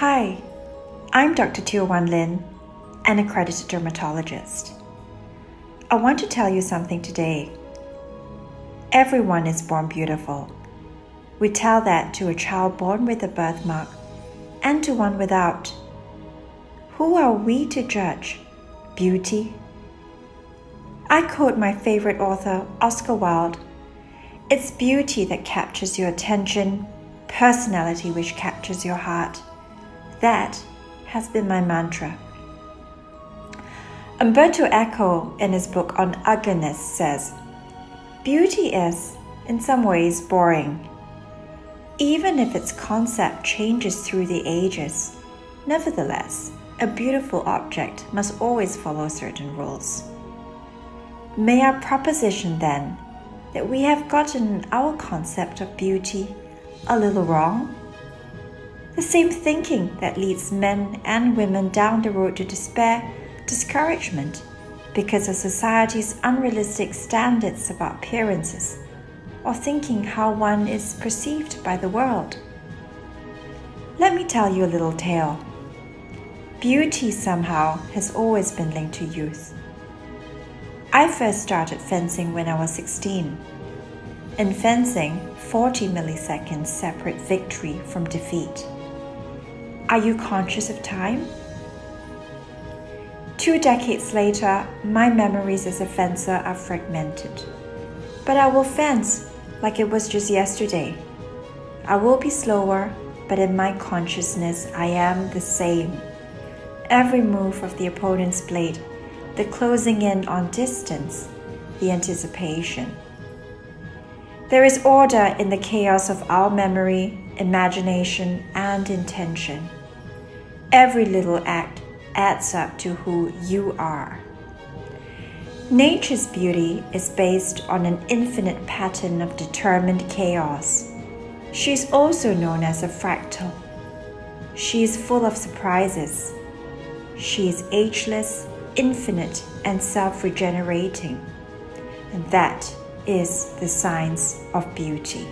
Hi, I'm Dr. Teo Wan Lin, an accredited dermatologist. I want to tell you something today. Everyone is born beautiful. We tell that to a child born with a birthmark and to one without. Who are we to judge beauty? I quote my favorite author, Oscar Wilde It's beauty that captures your attention, personality which captures your heart. That has been my mantra. Umberto Eco, in his book on ugliness, says Beauty is, in some ways, boring. Even if its concept changes through the ages, nevertheless, a beautiful object must always follow certain rules. May our proposition then that we have gotten our concept of beauty a little wrong? The same thinking that leads men and women down the road to despair, discouragement, because of society's unrealistic standards about appearances, or thinking how one is perceived by the world. Let me tell you a little tale. Beauty somehow has always been linked to youth. I first started fencing when I was 16. In fencing, 40 milliseconds separate victory from defeat. Are you conscious of time? Two decades later, my memories as a fencer are fragmented. But I will fence like it was just yesterday. I will be slower, but in my consciousness, I am the same. Every move of the opponent's blade, the closing in on distance, the anticipation. There is order in the chaos of our memory, imagination, and intention. Every little act adds up to who you are. Nature's beauty is based on an infinite pattern of determined chaos. She is also known as a fractal. She is full of surprises. She is ageless, infinite, and self regenerating. And that is the science of beauty.